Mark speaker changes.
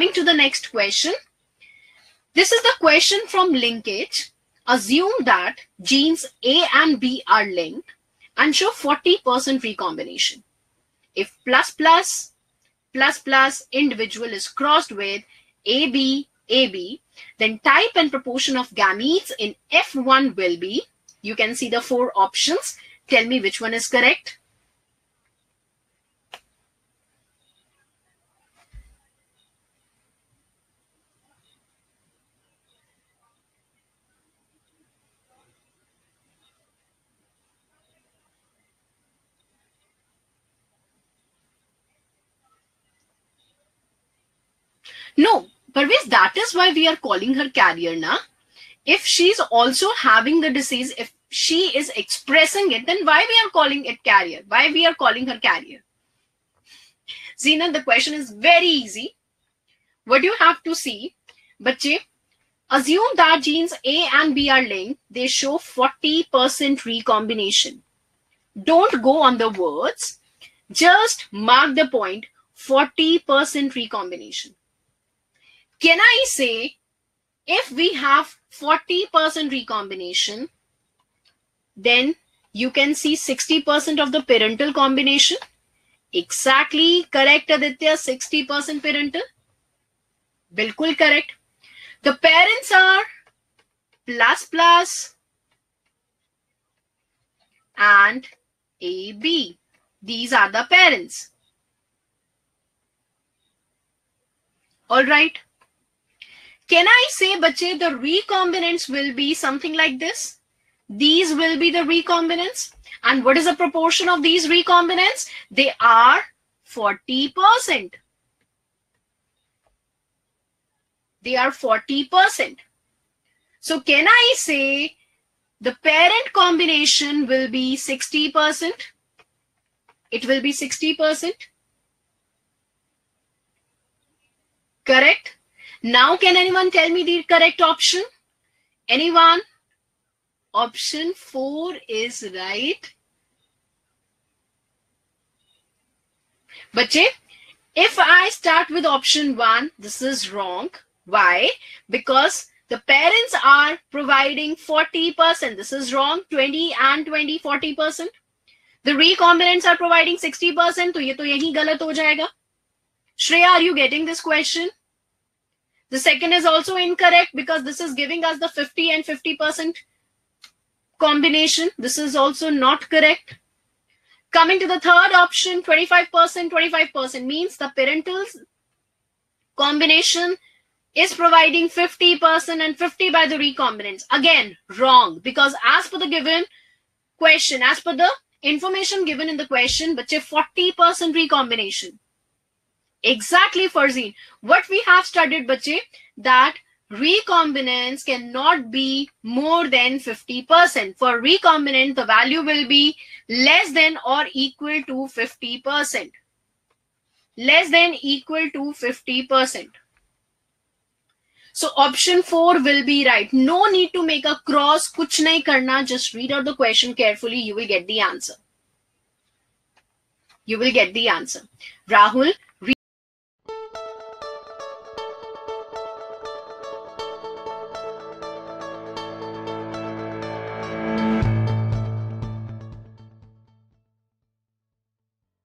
Speaker 1: coming to the next question. This is the question from linkage. Assume that genes A and B are linked and show 40% recombination. If plus plus plus plus individual is crossed with AB, AB, then type and proportion of gametes in F1 will be, you can see the four options. Tell me which one is correct. No, Parvez, that is why we are calling her carrier na. If she's also having the disease, if she is expressing it, then why we are calling it carrier? Why we are calling her carrier? Zina, the question is very easy. What you have to see, bache, assume that genes A and B are linked. They show 40% recombination. Don't go on the words. Just mark the point 40% recombination. Can I say if we have 40% recombination, then you can see 60% of the parental combination. Exactly correct, Aditya, 60% parental. Bilkul correct. The parents are plus plus and AB. These are the parents. All right. Can I say, bache, the recombinants will be something like this? These will be the recombinants. And what is the proportion of these recombinants? They are 40%. They are 40%. So can I say the parent combination will be 60%? It will be 60%. Correct? Now, can anyone tell me the correct option? Anyone? Option 4 is right. But if I start with option 1, this is wrong. Why? Because the parents are providing 40%. This is wrong. 20 and 20, 40%. The recombinants are providing 60%. So, this is wrong. Shreya, are you getting this question? The second is also incorrect because this is giving us the 50 and 50% combination. This is also not correct. Coming to the third option, 25%, 25% means the parental combination is providing 50% and 50 by the recombinants. Again, wrong because as per the given question, as per the information given in the question, but 40% recombination. Exactly, Farzeen. What we have studied, bache, that recombinants cannot be more than 50%. For recombinant, the value will be less than or equal to 50%. Less than equal to 50%. So option 4 will be right. No need to make a cross. Kuch nahi karna. Just read out the question carefully. You will get the answer. You will get the answer. Rahul,